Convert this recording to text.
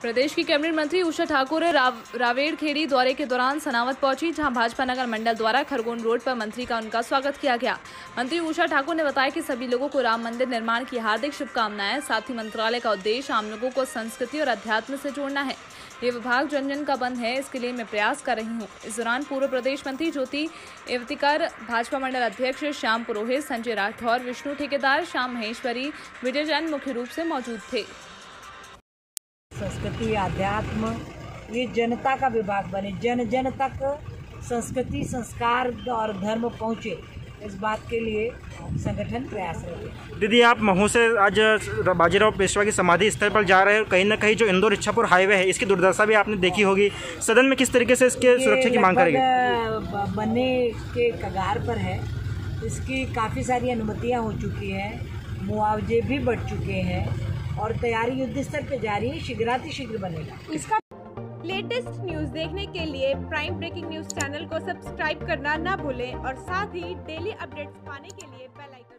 प्रदेश की कैबिनेट मंत्री उषा ठाकुर राव, रावेड़ खेड़ी दौरे के दौरान सनावत पहुँची जहाँ भाजपा नगर मंडल द्वारा खरगोन रोड पर मंत्री का उनका स्वागत किया गया। मंत्री उषा ठाकुर ने बताया कि सभी लोगों को राम मंदिर निर्माण की हार्दिक शुभकामनाएँ साथ ही मंत्रालय का उद्देश्य आम लोगों को संस्कृति और अध्यात्म से जोड़ना है। ये विभाग जन जन का बंद है इसके लिए मैं प्रयास कर रही हूँ। इस दौरान पूर्व प्रदेश मंत्री ज्योति एवतिकर भाजपा मंडल अध्यक्ष श्याम पुरोहित संजय राठौर विष्णु ठेकेदार श्याम महेश्वरी विजय जैन मुख्य रूप से मौजूद थे। संस्कृति अध्यात्म ये जनता का विभाग बने। जन जन तक संस्कृति संस्कार और धर्म पहुँचे इस बात के लिए संगठन प्रयासरत है। दीदी आप महू से आज बाजीराव पेशवा की समाधि स्थल पर जा रहे हैं। कहीं ना कहीं जो इंदौर इच्छापुर हाईवे है इसकी दुर्दशा भी आपने देखी होगी। सदन में किस तरीके से इसके सुरक्षा की मांग करेगी? बनने के कगार पर है। इसकी काफ़ी सारी अनुमतियाँ हो चुकी हैं। मुआवजे भी बढ़ चुके हैं। और तैयारी युद्ध स्तर पर जारी है शीघ्रातिशीघ्र बनेगा। इसका लेटेस्ट न्यूज़ देखने के लिए प्राइम ब्रेकिंग न्यूज़ चैनल को सब्सक्राइब करना न भूले और साथ ही डेली अपडेट पाने के लिए बेल आइकन